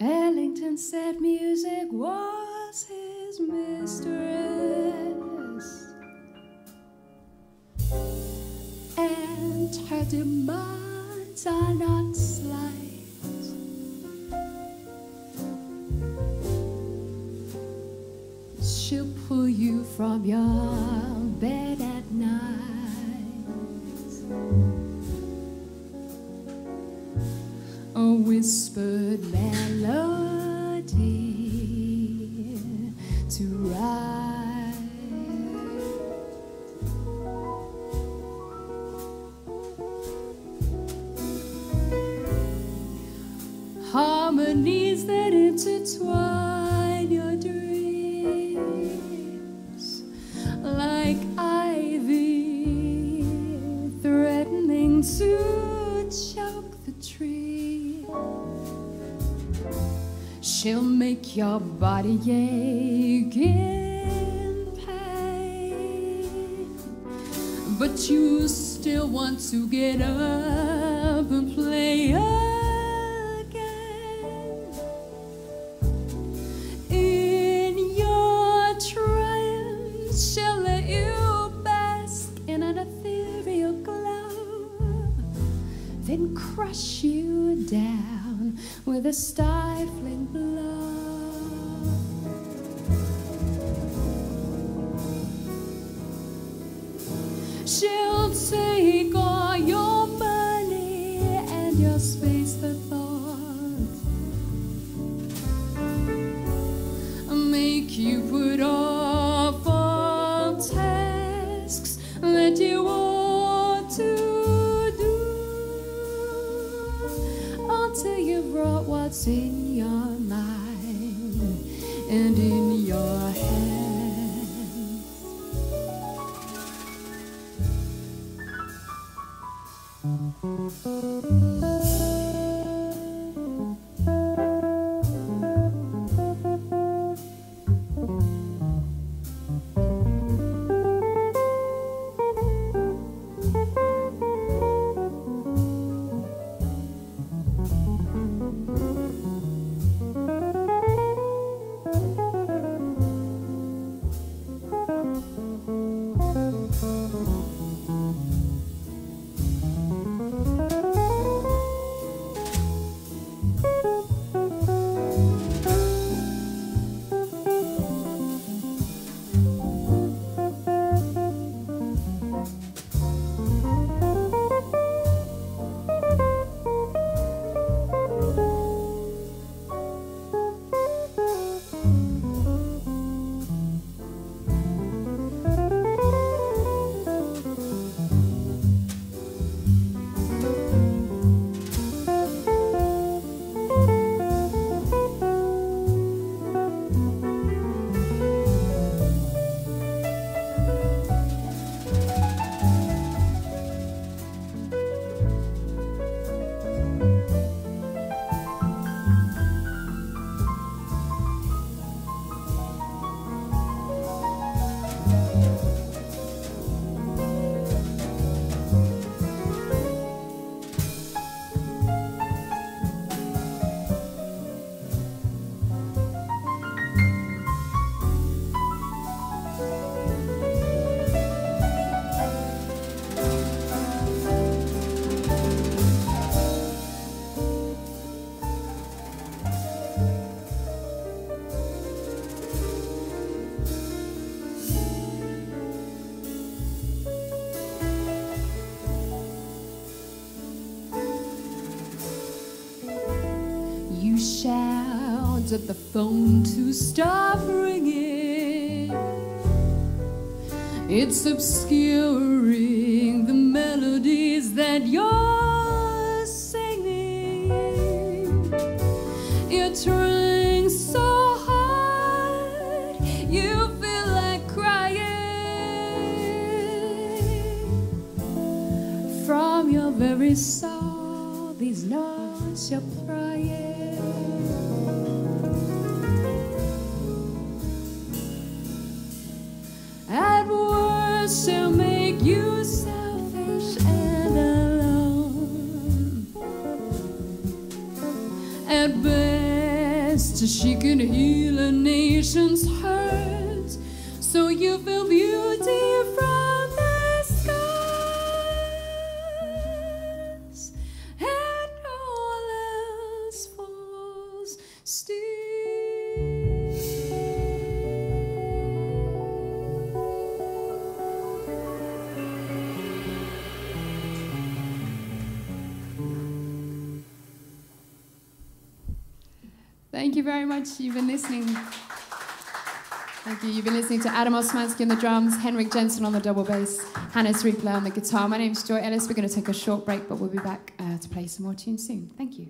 Ellington said music was his mistress, and her demands are not slight. She'll pull you from your whispered melody to write. Harmonies that intertwine She'll make your body ache in pain, but you still want to get up and play again. In your triumph, she'll let you bask in an ethereal glow, then crush you with a stifling blow. She'll until you brought what's in your mind and in your hands. You shout at the phone to stop ringing. It's obscuring the melodies that you're singing. You're trying so hard, you feel like crying. From your very soul, these notes you're crying. At best, she can heal a nation's hurt. So you feel beauty from Thank you very much. You've been listening. Thank you. You've been listening to Adam Osmianski on the drums, Henrik Jensen on the double bass, Hannes Riepler on the guitar. My name's Joy Ellis. We're going to take a short break, but we'll be back uh, to play some more tunes soon. Thank you.